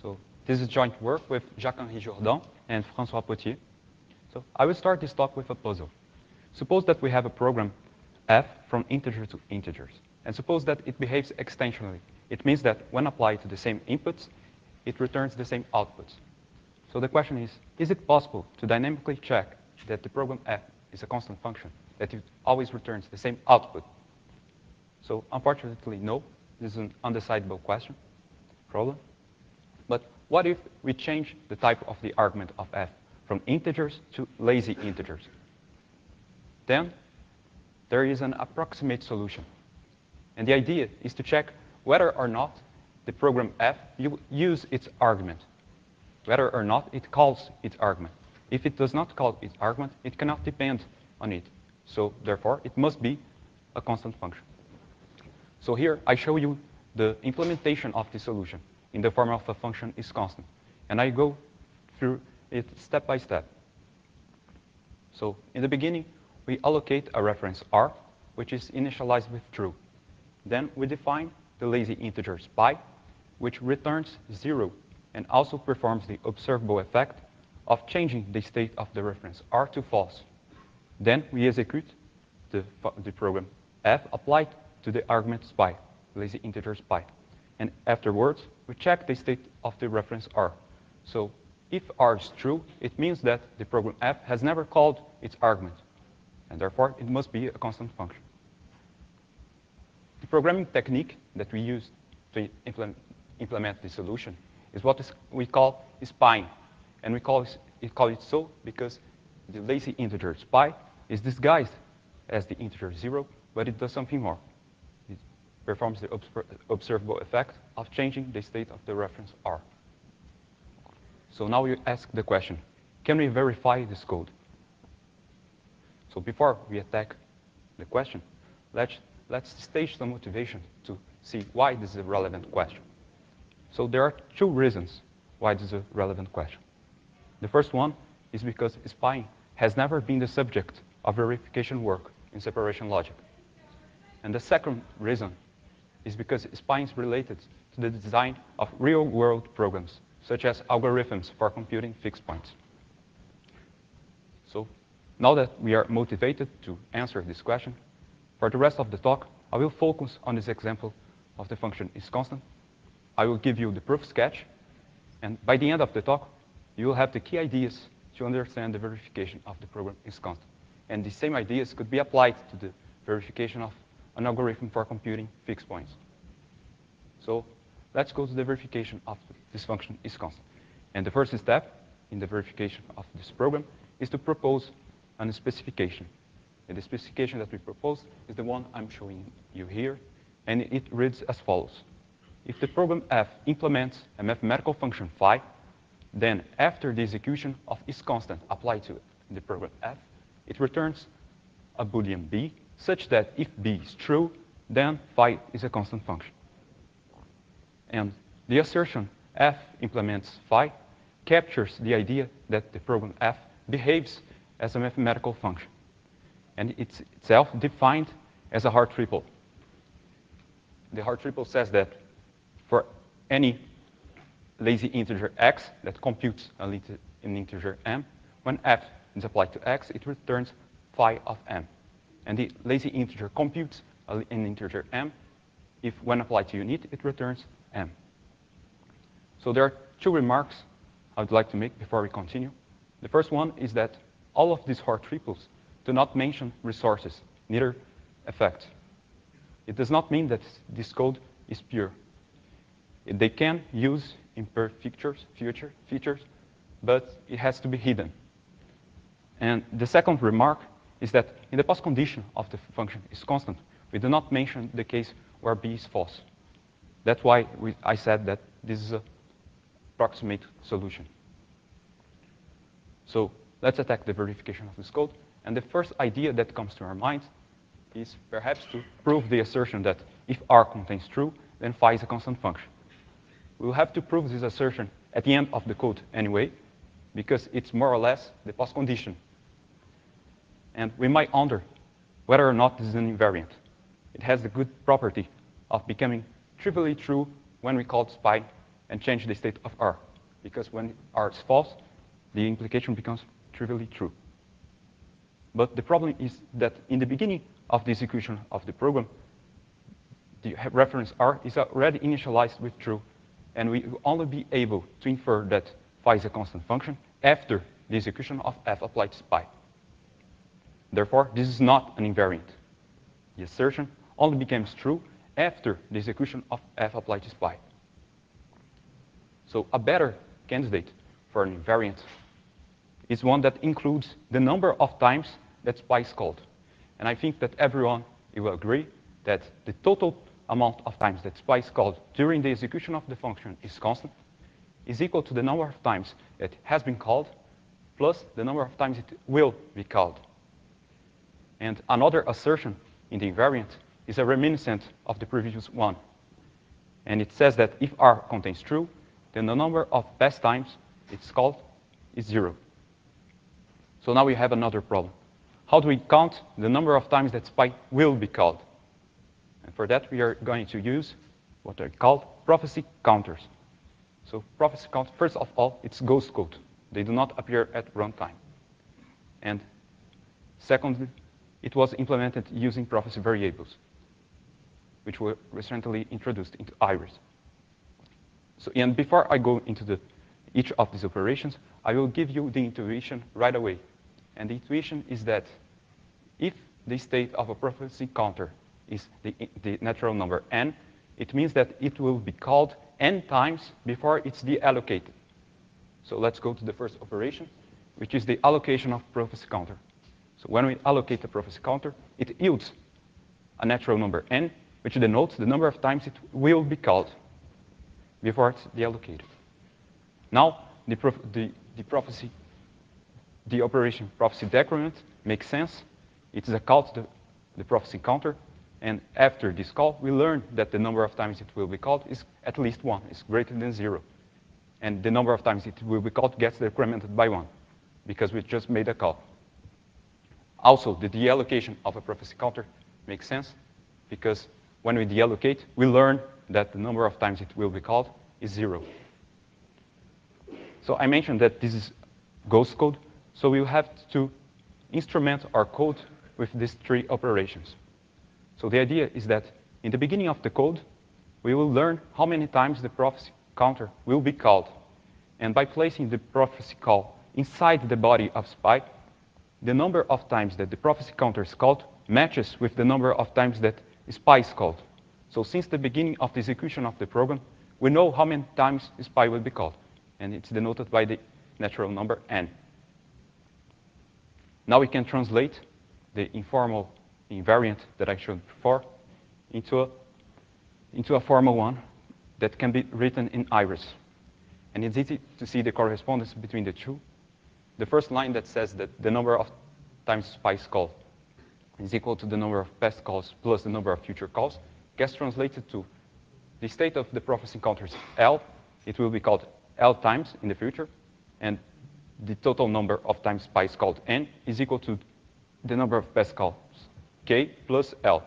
So this is joint work with Jacques-Henri Jourdan and François Pottier. So I will start this talk with a puzzle. Suppose that we have a program f from integer to integers. And suppose that it behaves extensionally. It means that when applied to the same inputs, it returns the same outputs. So the question is, is it possible to dynamically check that the program f is a constant function, that it always returns the same output? So unfortunately, no. This is an undecidable question, problem. What if we change the type of the argument of f from integers to lazy integers? Then there is an approximate solution. And the idea is to check whether or not the program f use its argument, whether or not it calls its argument. If it does not call its argument, it cannot depend on it. So therefore, it must be a constant function. So here I show you the implementation of the solution in the form of a function is constant. And I go through it step by step. So in the beginning, we allocate a reference r, which is initialized with true. Then we define the lazy integer pi, which returns 0 and also performs the observable effect of changing the state of the reference r to false. Then we execute the, the program f applied to the argument pi, lazy integer pi. And afterwards, we check the state of the reference r. So if r is true, it means that the program f has never called its argument. And therefore, it must be a constant function. The programming technique that we use to implement, implement the solution is what is, we call spying. And we call it, call it so because the lazy integer pi is disguised as the integer 0, but it does something more. Performs the observable effect of changing the state of the reference r. So now you ask the question, can we verify this code? So before we attack the question, let's, let's stage the motivation to see why this is a relevant question. So there are two reasons why this is a relevant question. The first one is because spying has never been the subject of verification work in separation logic. And the second reason is because spying is related to the design of real-world programs, such as algorithms for computing fixed points. So now that we are motivated to answer this question, for the rest of the talk, I will focus on this example of the function is constant. I will give you the proof sketch, and by the end of the talk, you will have the key ideas to understand the verification of the program is constant. And the same ideas could be applied to the verification of an algorithm for computing fixed points. So let's go to the verification of this function is constant. And the first step in the verification of this program is to propose a specification. And the specification that we propose is the one I'm showing you here, and it reads as follows. If the program f implements a mathematical function phi, then after the execution of is constant applied to the program f, it returns a boolean b such that if b is true, then phi is a constant function. And the assertion f implements phi captures the idea that the program f behaves as a mathematical function. And it's itself defined as a Hoare triple. The Hoare triple says that for any lazy integer x that computes an integer m, when f is applied to x, it returns phi of m. And the lazy integer computes uh, an integer m. If when applied to unit, it returns m. So there are two remarks I would like to make before we continue. The first one is that all of these Hoare triples do not mention resources, neither effects. It does not mean that this code is pure. They can use imperfect features, future features, but it has to be hidden. And the second remark is that in the post condition of the function is constant, we do not mention the case where b is false. That's why we, I said that this is a approximate solution. So let's attack the verification of this code. And the first idea that comes to our mind is perhaps to prove the assertion that if r contains true, then phi is a constant function. We'll have to prove this assertion at the end of the code anyway, because it's more or less the post condition. And we might wonder whether or not this is an invariant. It has the good property of becoming trivially true when we call spy and change the state of R. Because when R is false, the implication becomes trivially true. But the problem is that in the beginning of the execution of the program, the reference R is already initialized with true, and we will only be able to infer that phi is a constant function after the execution of f applied to spy. Therefore, this is not an invariant. The assertion only becomes true after the execution of f applied to spy. So a better candidate for an invariant is one that includes the number of times that spy is called. And I think that everyone will agree that the total amount of times that spy is called during the execution of the function is constant, is equal to the number of times it has been called, plus the number of times it will be called. And another assertion in the invariant is a reminiscent of the previous one. And it says that if R contains true, then the number of best times it's called is zero. So now we have another problem. How do we count the number of times that spy will be called? And for that, we are going to use what are called prophecy counters. So prophecy counters, first of all, it's ghost code. They do not appear at runtime. And secondly, it was implemented using prophecy variables, which were recently introduced into Iris. So, and before I go into the, each of these operations, I will give you the intuition right away. And the intuition is that if the state of a prophecy counter is the, the natural number n, it means that it will be called n times before it's deallocated. So let's go to the first operation, which is the allocation of prophecy counter. So when we allocate the prophecy counter, it yields a natural number n, which denotes the number of times it will be called before it's deallocated. Now, the, the, the prophecy, the operation prophecy decrement makes sense. It is a call to the, the prophecy counter, and after this call, we learn that the number of times it will be called is at least one, is greater than zero. And the number of times it will be called gets decremented by one, because we just made a call. Also, the deallocation of a prophecy counter makes sense because when we deallocate, we learn that the number of times it will be called is zero. So I mentioned that this is ghost code, so we have to instrument our code with these three operations. So the idea is that in the beginning of the code, we will learn how many times the prophecy counter will be called. And by placing the prophecy call inside the body of spy, the number of times that the prophecy counter is called matches with the number of times that spy is called. So since the beginning of the execution of the program, we know how many times spy will be called. And it's denoted by the natural number n. Now we can translate the informal invariant that I showed before into a, into a formal one that can be written in Iris. And it's easy to see the correspondence between the two the first line that says that the number of times spice call is equal to the number of past calls plus the number of future calls gets translated to the state of the prophecy counters L. It will be called L times in the future. And the total number of times spice called N is equal to the number of past calls K plus L.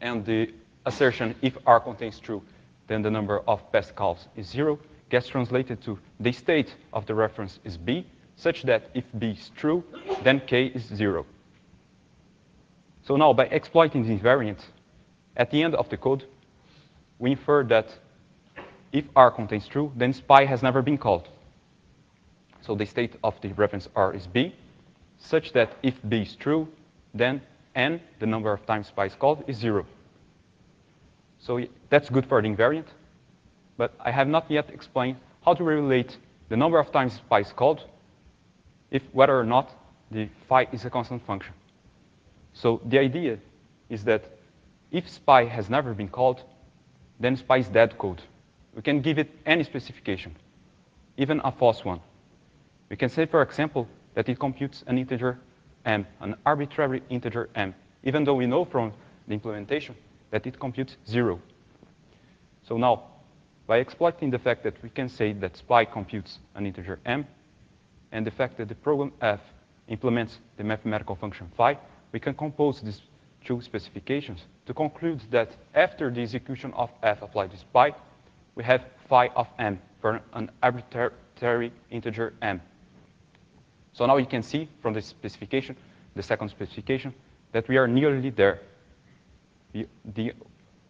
And the assertion, if R contains true, then the number of past calls is zero gets translated to the state of the reference is B, such that if B is true, then K is 0. So now, by exploiting this invariant, at the end of the code, we infer that if R contains true, then spy has never been called. So the state of the reference R is B, such that if B is true, then N, the number of times spy is called, is 0. So that's good for the invariant but I have not yet explained how to relate the number of times phi is called if whether or not the phi is a constant function. So the idea is that if spy has never been called, then spy is dead code. We can give it any specification, even a false one. We can say, for example, that it computes an integer m, an arbitrary integer m, even though we know from the implementation that it computes zero. So now, by exploiting the fact that we can say that spy computes an integer m, and the fact that the program f implements the mathematical function phi, we can compose these two specifications to conclude that after the execution of f applied to spy, we have phi of m for an arbitrary integer m. So now you can see from the specification, the second specification, that we are nearly there. We, the,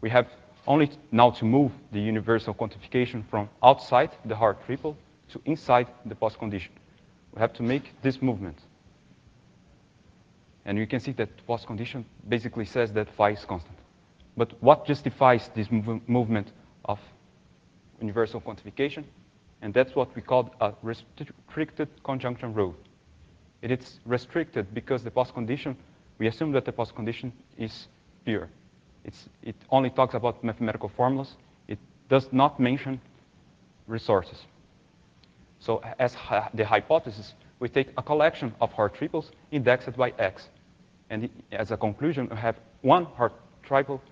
we have only now to move the universal quantification from outside the Hoare triple to inside the postcondition. We have to make this movement. And you can see that postcondition basically says that phi is constant. But what justifies this mov movement of universal quantification? And that's what we call a restricted conjunction rule. It is restricted because the postcondition, we assume that the postcondition is pure. It's, it only talks about mathematical formulas. It does not mention resources. So as the hypothesis, we take a collection of Hoare triples indexed by x. And as a conclusion, we have one Hoare triple,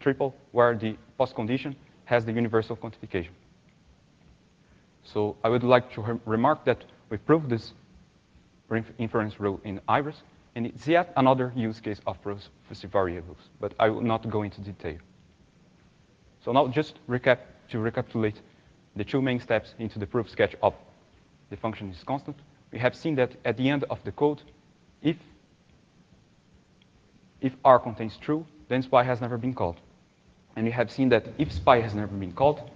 triple where the postcondition has the universal quantification. So I would like to remark that we proved this inference rule in Iris, and it's yet another use case of prophecy variables, but I will not go into detail. So now just recap, to recapitulate the two main steps into the proof sketch of the function is constant. We have seen that at the end of the code, if, if R contains true, then spy has never been called. And we have seen that if spy has never been called,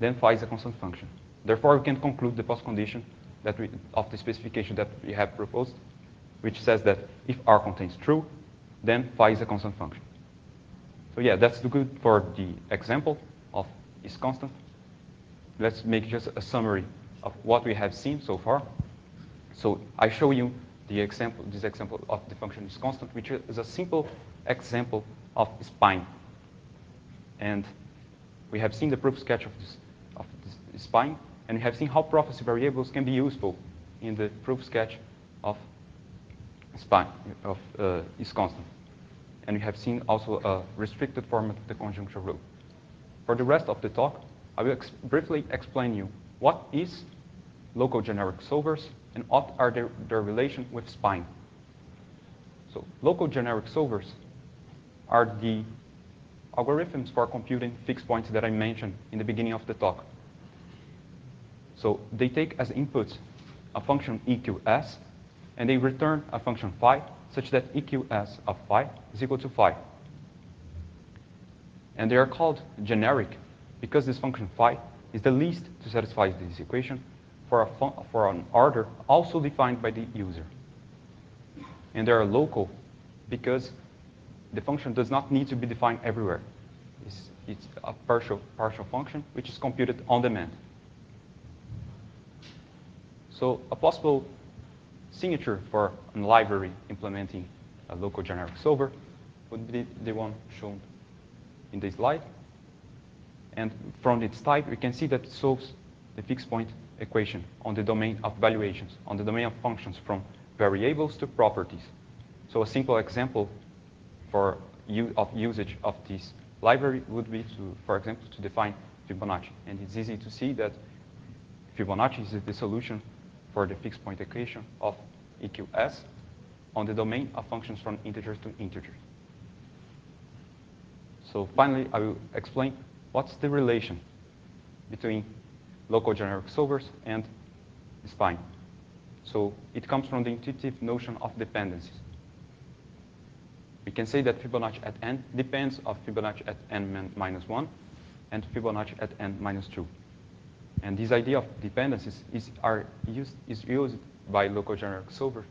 then phi is a constant function. Therefore, we can conclude the postcondition that we, of the specification that we have proposed which says that if R contains true, then phi is a constant function. So yeah, that's good for the example of is constant. Let's make just a summary of what we have seen so far. So I show you the example, this example of the function is constant, which is a simple example of spying. And we have seen the proof sketch of this, of this spying, and we have seen how prophecy variables can be useful in the proof sketch of spying of uh, is constant. And we have seen also a restricted form of the conjunction rule. For the rest of the talk, I will ex briefly explain you what is local generic solvers and what are their, their relation with spying. So local generic solvers are the algorithms for computing fixed points that I mentioned in the beginning of the talk. So they take as inputs a function EQS and they return a function phi such that EQS of phi is equal to phi. And they are called generic because this function phi is the least to satisfy this equation for, a for an order also defined by the user. And they are local because the function does not need to be defined everywhere. It's, it's a partial, partial function which is computed on demand. So a possible signature for a library implementing a local generic solver would be the one shown in this slide. And from its type, we can see that it solves the fixed point equation on the domain of valuations, on the domain of functions from variables to properties. So a simple example for use of usage of this library would be to, for example, to define Fibonacci. And it's easy to see that Fibonacci is the solution for the fixed point equation of EQS on the domain of functions from integers to integers. So finally, I will explain what's the relation between local generic solvers and spying. So it comes from the intuitive notion of dependencies. We can say that Fibonacci at n depends of Fibonacci at n minus 1 and Fibonacci at n minus 2. And this idea of dependencies is, are used, is used by local generic solvers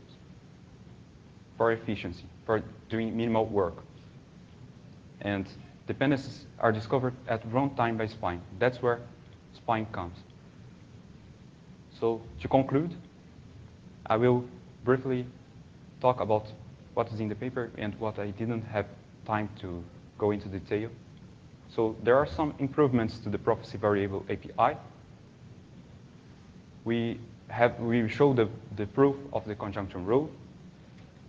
for efficiency, for doing minimal work. And dependencies are discovered at runtime by spying. That's where spying comes. So to conclude, I will briefly talk about what is in the paper and what I didn't have time to go into detail. So there are some improvements to the prophecy variable API we have we show the, the proof of the conjunction rule.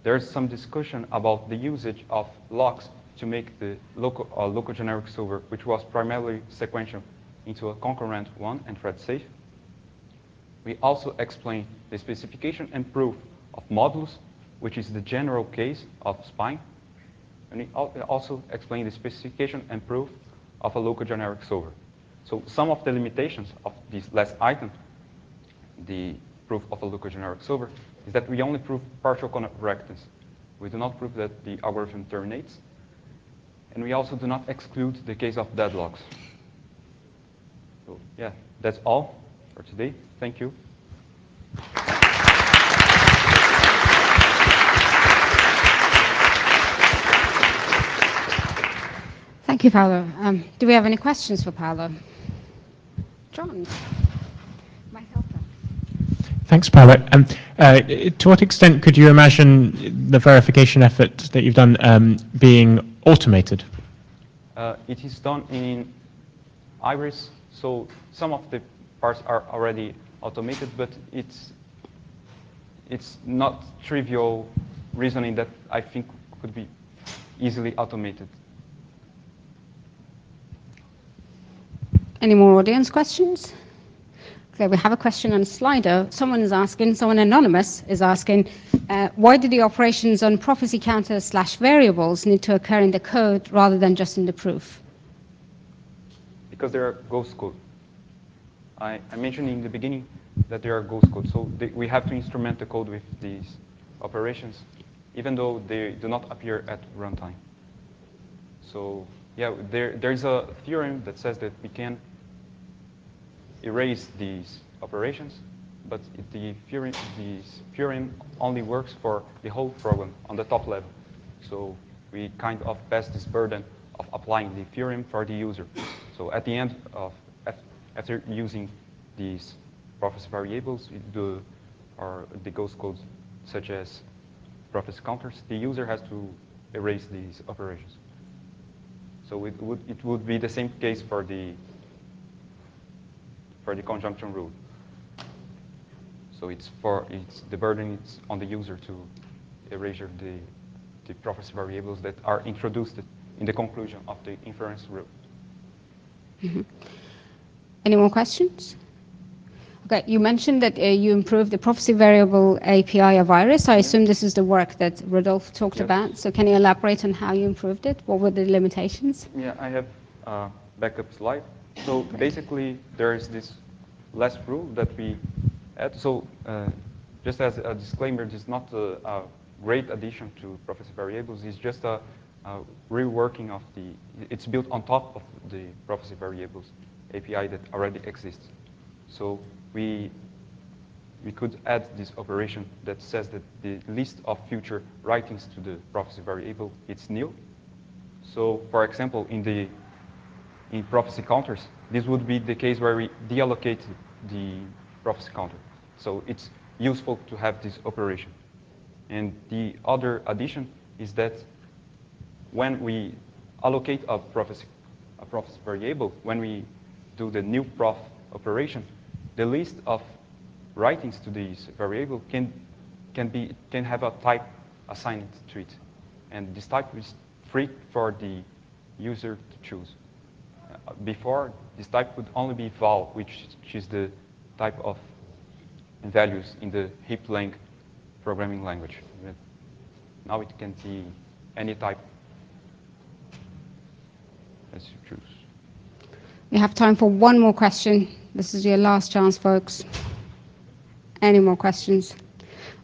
There's some discussion about the usage of locks to make the local, uh, local generic solver, which was primarily sequential, into a concurrent one and thread safe. We also explain the specification and proof of modulus, which is the general case of spying. And we also explain the specification and proof of a local generic solver. So some of the limitations of this last item, the proof of a local generic solver, is that we only prove partial correctness. We do not prove that the algorithm terminates. And we also do not exclude the case of deadlocks. So yeah, that's all for today. Thank you. Thank you, Paulo. Um, do we have any questions for Paulo? John. Thanks, Paulo. Um, uh, to what extent could you imagine the verification effort that you've done um, being automated? Uh, it is done in Iris, so some of the parts are already automated, but it's it's not trivial reasoning that I think could be easily automated. Any more audience questions? Okay, we have a question on Slido. Someone is asking, someone anonymous is asking, uh, why do the operations on prophecy counter slash variables need to occur in the code rather than just in the proof? Because they are ghost code. I, I mentioned in the beginning that they are ghost code, so they, we have to instrument the code with these operations, even though they do not appear at runtime. So yeah, there, there's a theorem that says that we can erase these operations, but the theorem, this theorem only works for the whole program on the top level. So we kind of pass this burden of applying the theorem for the user. So at the end of, after using these prophecy variables, the, or the ghost codes such as prophecy counters, the user has to erase these operations. So it would, it would be the same case for the for the conjunction rule. So it's for it's the burden is on the user to erase the the prophecy variables that are introduced in the conclusion of the inference rule. Mm -hmm. Any more questions? Okay, you mentioned that uh, you improved the prophecy variable API of Iris. I assume this is the work that Rodolphe talked yes. about. So can you elaborate on how you improved it? What were the limitations? Yeah, I have a backup slide. So basically, there is this last rule that we add. So uh, just as a disclaimer, this is not a, a, great addition to prophecy variables. It's just a, a, reworking of the, it's built on top of the prophecy variables API that already exists. So we, we could add this operation that says that the list of future writings to the prophecy variable, it's nil. So for example, in the in prophecy counters, this would be the case where we deallocate the prophecy counter. So it's useful to have this operation. And the other addition is that when we allocate a prophecy, a prophecy variable, when we do the new prof operation, the list of writings to this variable can, can, be, can have a type assigned to it. And this type is free for the user to choose before, this type would only be val, which is the type of values in the HeapLang programming language. Now it can be any type as you choose. We have time for one more question. This is your last chance, folks. Any more questions?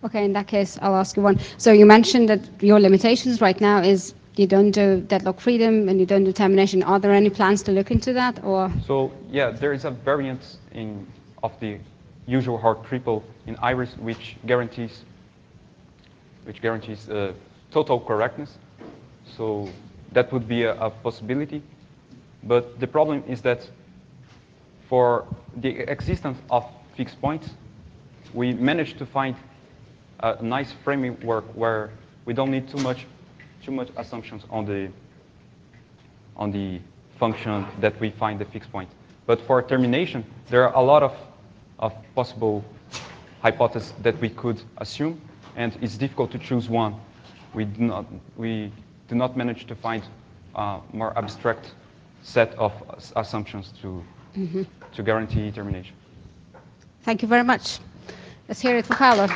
Okay, in that case, I'll ask you one. So you mentioned that your limitations right now is you don't do deadlock freedom and you don't do termination. Are there any plans to look into that or? So yeah, there is a variant in of the usual Hoare triple in Iris which guarantees which guarantees uh, total correctness. So that would be a, a possibility. But the problem is that for the existence of fixed points, we managed to find a nice framework where we don't need too much too much assumptions on the on the function that we find the fixed point. But for termination, there are a lot of, of possible hypotheses that we could assume, and it's difficult to choose one. We do not, we do not manage to find a more abstract set of assumptions to, mm -hmm. to guarantee termination. Thank you very much. Let's hear it for Paulo.